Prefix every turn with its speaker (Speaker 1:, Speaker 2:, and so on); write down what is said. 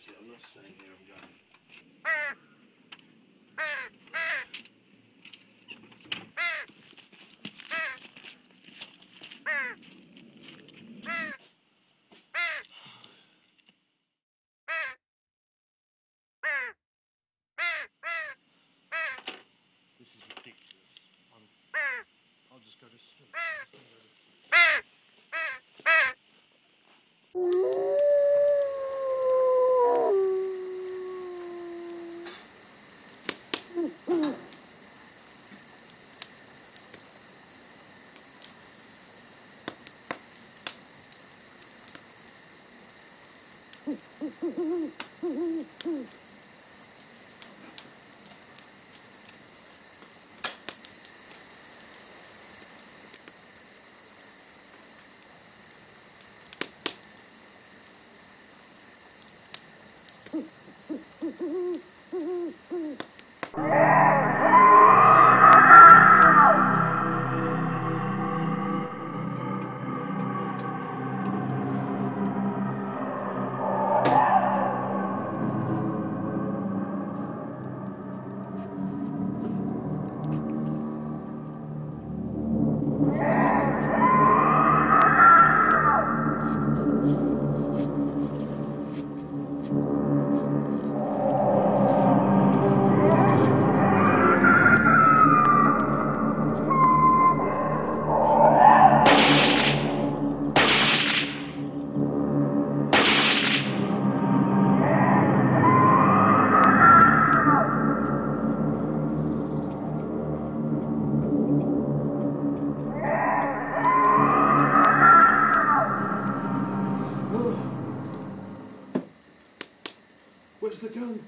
Speaker 1: see, I'm not staying here, I'm going. This is ridiculous. I'm, I'll just go to sleep. I'll just go to sleep. Mm-hmm. the gun.